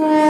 Mm-hmm.